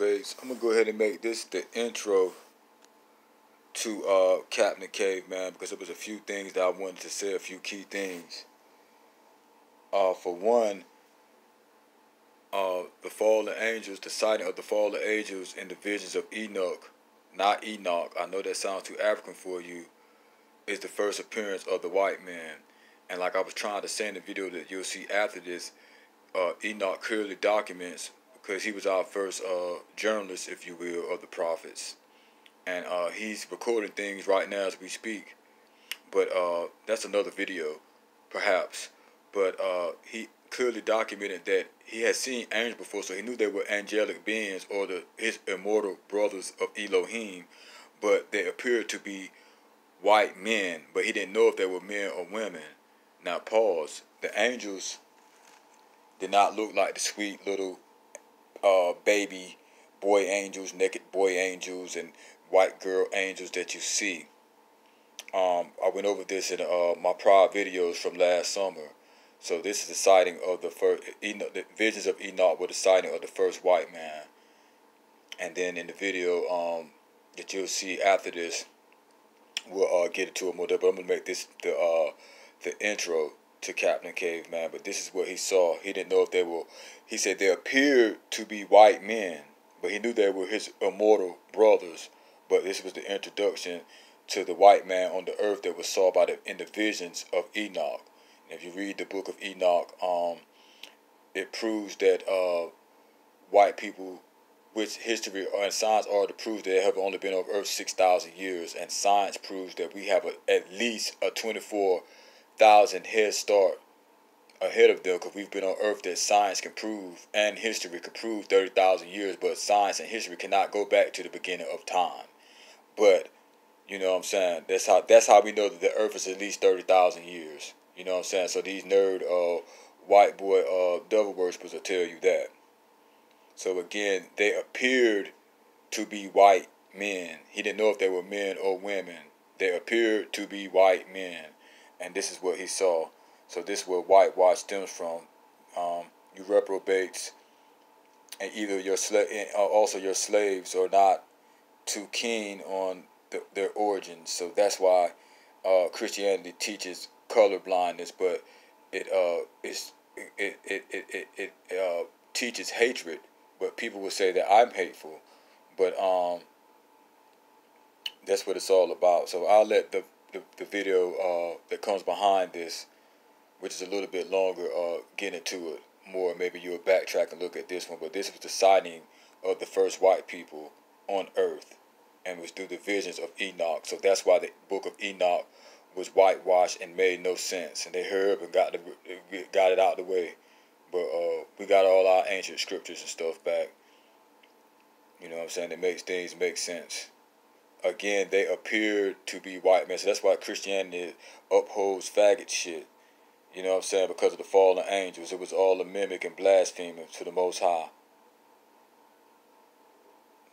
I'm gonna go ahead and make this the intro to uh, Captain Caveman because there was a few things that I wanted to say, a few key things. Uh, for one, uh, the fallen angels, the sighting of the fallen angels in the visions of Enoch, not Enoch. I know that sounds too African for you. Is the first appearance of the white man, and like I was trying to say in the video that you'll see after this, uh, Enoch clearly documents because he was our first uh, journalist, if you will, of the prophets, and uh, he's recording things right now as we speak. But uh, that's another video, perhaps. But uh, he clearly documented that he had seen angels before, so he knew they were angelic beings or the his immortal brothers of Elohim, but they appeared to be white men, but he didn't know if they were men or women. Now pause. The angels did not look like the sweet little uh, baby boy angels, naked boy angels, and white girl angels that you see. Um, I went over this in uh, my prior videos from last summer. So this is the sighting of the first Enoch, the visions of Enoch were the sighting of the first white man. And then in the video um, that you'll see after this, we'll uh, get into it more. But I'm gonna make this the uh, the intro to Captain Caveman. But this is what he saw. He didn't know if they were. He said they appeared to be white men, but he knew they were his immortal brothers. But this was the introduction to the white man on the earth that was saw by the in the visions of Enoch. And If you read the book of Enoch, um, it proves that uh, white people, which history and science are to prove that they have only been on Earth 6,000 years, and science proves that we have a, at least a 24,000 head start ahead of them because we've been on Earth that science can prove and history can prove 30,000 years, but science and history cannot go back to the beginning of time. But you know what I'm saying? That's how that's how we know that the Earth is at least 30,000 years. You know what I'm saying? So these nerd uh, white boy uh, devil worshippers will tell you that. So again, they appeared to be white men. He didn't know if they were men or women. They appeared to be white men. And this is what he saw. So this is where whitewash stems from. Um, you reprobates and either your slave, uh, also your slaves are not too keen on the, their origins. So that's why uh, Christianity teaches color blindness, but it uh it's it it it it, it uh, teaches hatred. But people will say that I'm hateful, but um that's what it's all about. So I'll let the the, the video uh, that comes behind this, which is a little bit longer, uh, get into it more. Maybe you'll backtrack and look at this one. But this was the sighting of the first white people on Earth, and was through the visions of Enoch. So that's why the book of Enoch was whitewashed and made no sense. And they heard and got the, got it out the way. But uh, we got all our ancient scriptures and stuff back. You know what I'm saying? It makes things make sense. Again, they appeared to be white men. So that's why Christianity upholds faggot shit. You know what I'm saying? Because of the fallen angels. It was all a mimic and blasphemy to the Most High.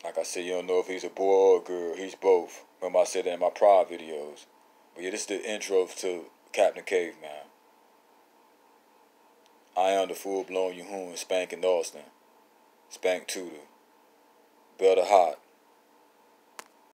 Like I said, you don't know if he's a boy or a girl. He's both. Remember I said that in my prior videos. But yeah, this is the intro to Captain Caveman. I am the full blown Yahuan, Spanking Austin. Spank Tudor. Better Hot.